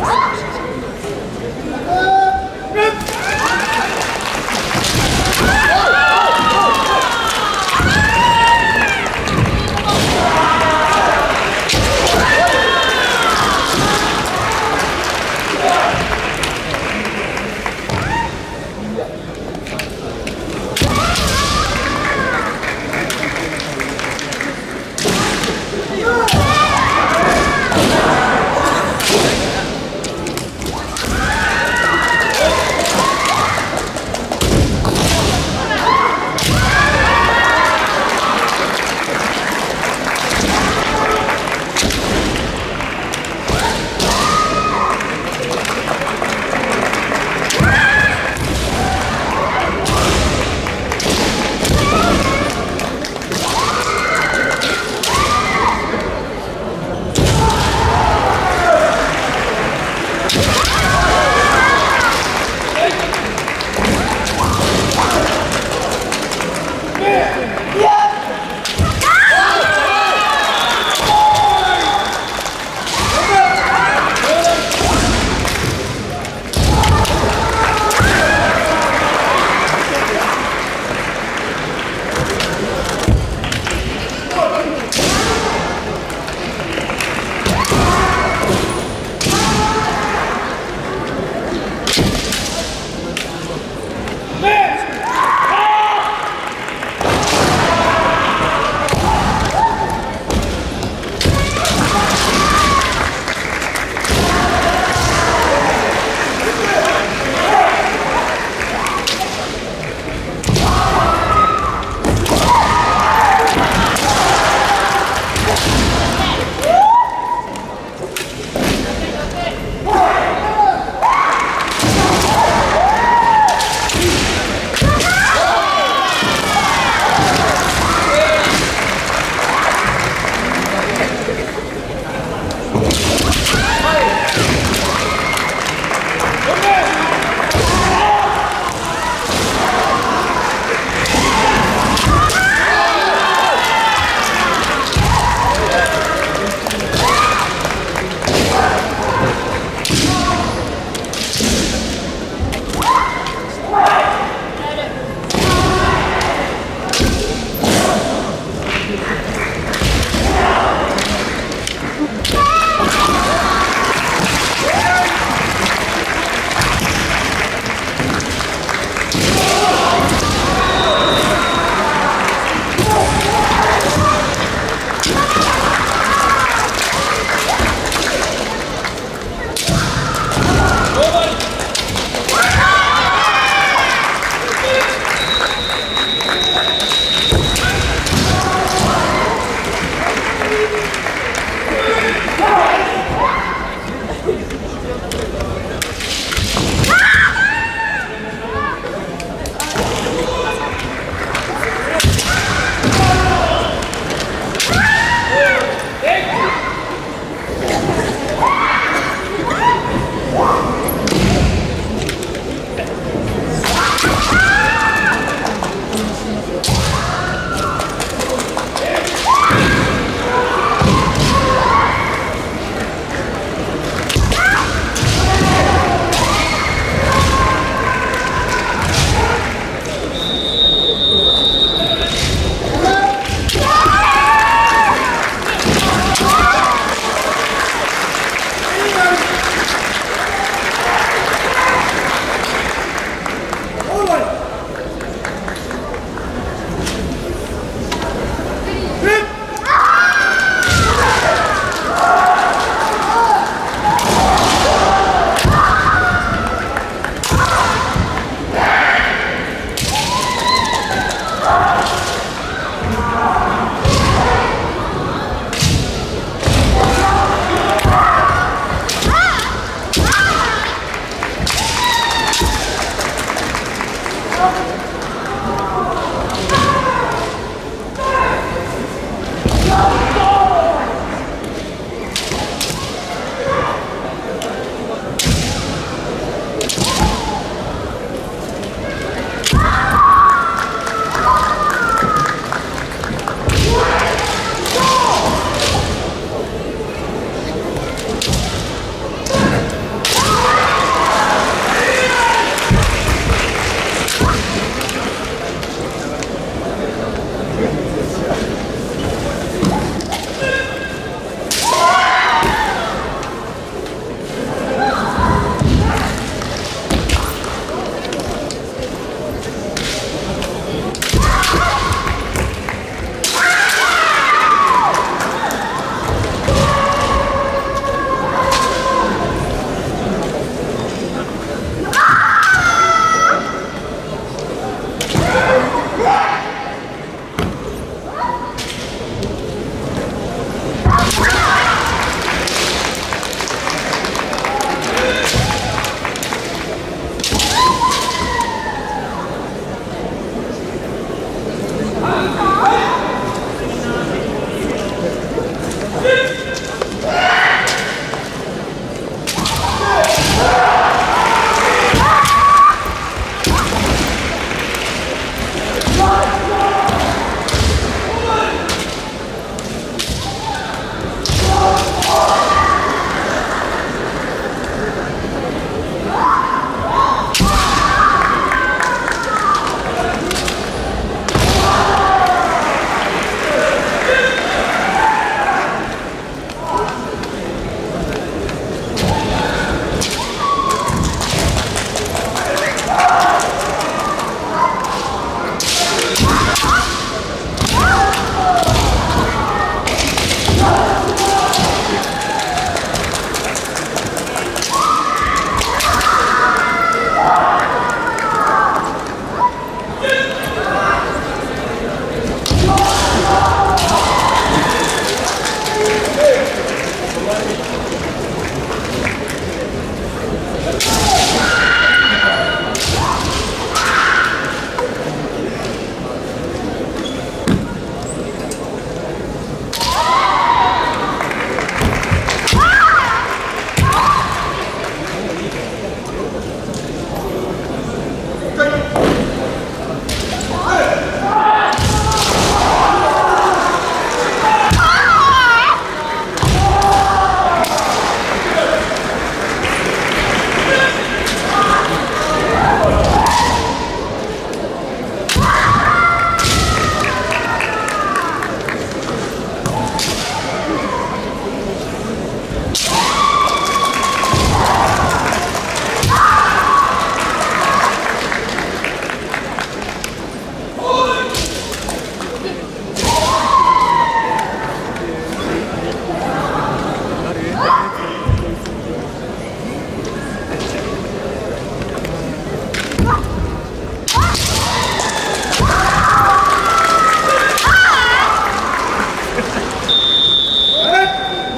What? Back.